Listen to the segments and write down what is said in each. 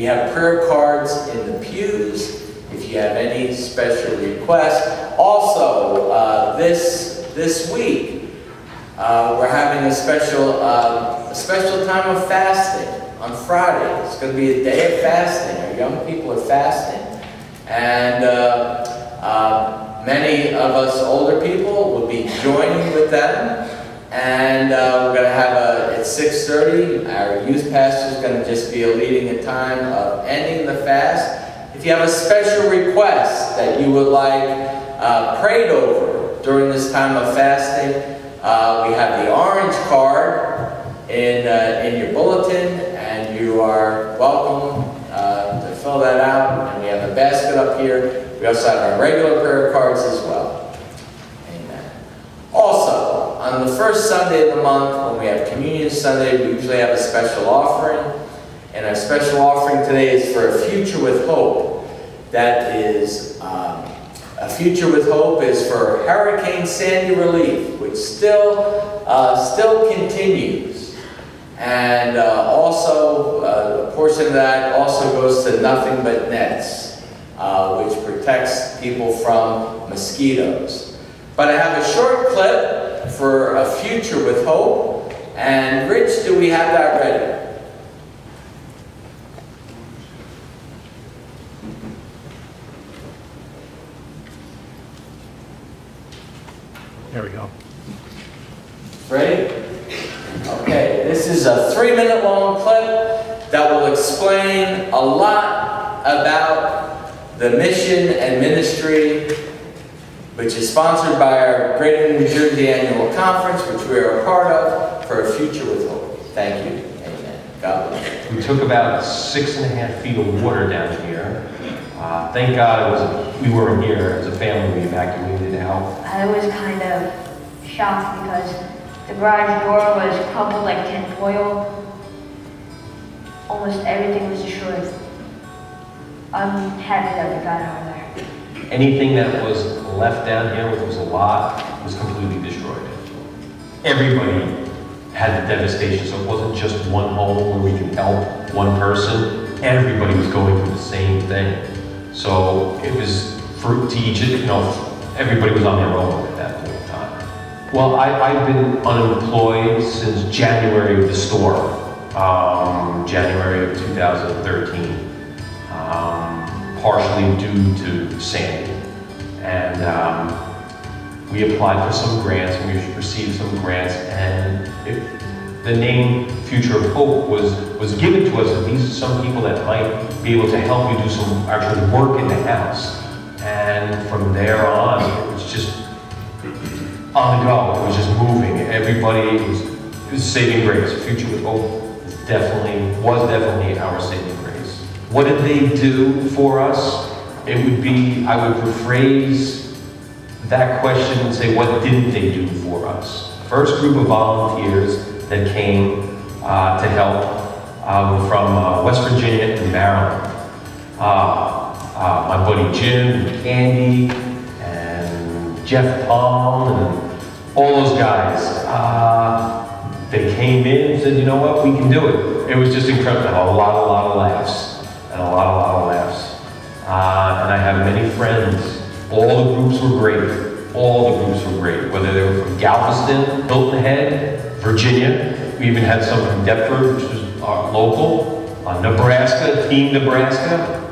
We have prayer cards in the pews if you have any special requests. Also, uh, this, this week, uh, we're having a special, uh, a special time of fasting on Friday. It's going to be a day of fasting. Our young people are fasting. And uh, uh, many of us older people will be joining with them. And uh, we're going to have a, at 6.30, our youth pastor is going to just be leading a time of ending the fast. If you have a special request that you would like uh, prayed over during this time of fasting, uh, we have the orange card in, uh, in your bulletin, and you are welcome uh, to fill that out. And we have a basket up here. We also have our regular prayer cards as well. On the first Sunday of the month, when we have Communion Sunday, we usually have a special offering. And our special offering today is for a future with hope. That is, um, a future with hope is for Hurricane Sandy relief, which still, uh, still continues. And uh, also, uh, a portion of that also goes to Nothing But Nets, uh, which protects people from mosquitoes. But I have a short clip for a future with hope. And Rich, do we have that ready? There we go. Ready? Okay, this is a three minute long clip that will explain a lot about the mission and ministry which is sponsored by our Greater New Jersey Annual Conference, which we are a part of, for a future with hope. Thank you. Amen. God bless. We took about six and a half feet of water down here. Uh, thank God it was, we weren't here. As a family, we evacuated out. I was kind of shocked because the garage door was crumpled like tinfoil. Almost everything was destroyed. I'm happy that we got out of there. Anything that was left down here, which was a lot, was completely destroyed. Everybody had the devastation, so it wasn't just one home where we can help one person. Everybody was going through the same thing. So it was for to each, you know, everybody was on their own at that point in time. Well, I, I've been unemployed since January of the storm, um, January of 2013, um, partially due to Sandy. And um, we applied for some grants and we received some grants and it, the name Future of Hope was, was given to us these are some people that might be able to help you do some actual work in the house. And from there on, it was just on the go. It was just moving. Everybody was, was saving grace. Future with Hope definitely was definitely our saving grace. What did they do for us? It would be I would rephrase that question and say, what didn't they do for us? First group of volunteers that came uh, to help um, from uh, West Virginia and Maryland. Uh, uh, my buddy Jim and Candy and Jeff Palm and all those guys. Uh, they came in and said, you know what, we can do it. It was just incredible. A lot, a lot of laughs and a lot, a lot of laughs. Uh, and I have many friends. All the groups were great. All the groups were great, whether they were from Galveston, Hilton Head, Virginia. We even had some from Deptford, which was our local. Uh, Nebraska, Team Nebraska.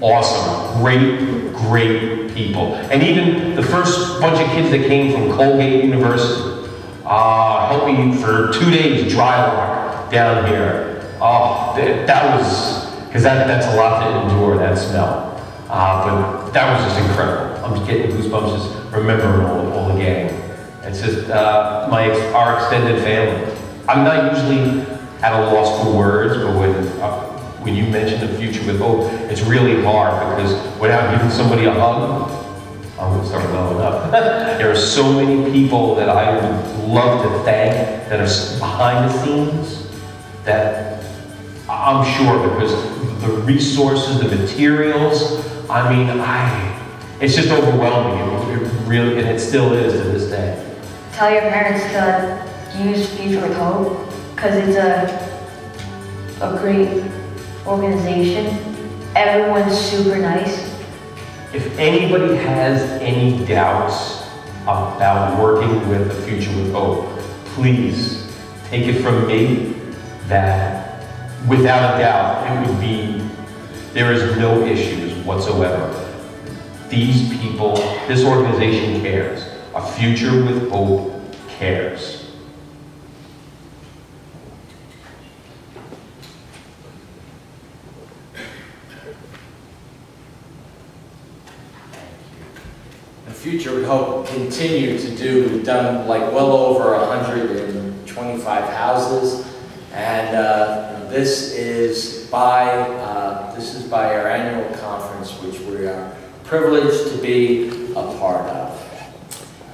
Awesome. Great, great people. And even the first bunch of kids that came from Colgate University uh, helped me for two days drywall down here. Oh, that, that was, because that, that's a lot to endure, that smell. Uh, but that was just incredible. I'm just getting goosebumps just remembering all, all the gang. It's just uh, my our extended family. I'm not usually at a loss for words, but when uh, when you mention the future with hope, it's really hard because without giving somebody a hug, I'm going to start blowing up. there are so many people that I would love to thank that are behind the scenes that I'm sure because the resources, the materials, I mean, I, it's just overwhelming. It, it really, and it still is to this day. Tell your parents to use Future with Hope because it's a, a great organization. Everyone's super nice. If anybody has any doubts about working with the Future with Hope, please take it from me that without a doubt, it would be, there is no issues whatsoever. These people, this organization cares. A Future with Hope cares. Future with Hope continue to do, we've done like well over 125 houses. And uh, this is by, uh, this is by our annual conference, which we are privileged to be a part of.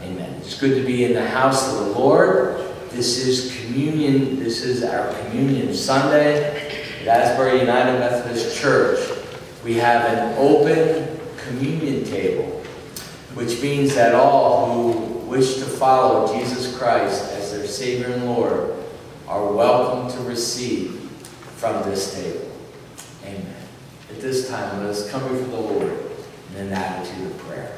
Amen. It's good to be in the house of the Lord. This is communion, this is our communion Sunday at Asbury United Methodist Church. We have an open communion table, which means that all who wish to follow Jesus Christ as their Savior and Lord are welcome to receive from this table. Amen. At this time, let us come before the Lord in an attitude of prayer.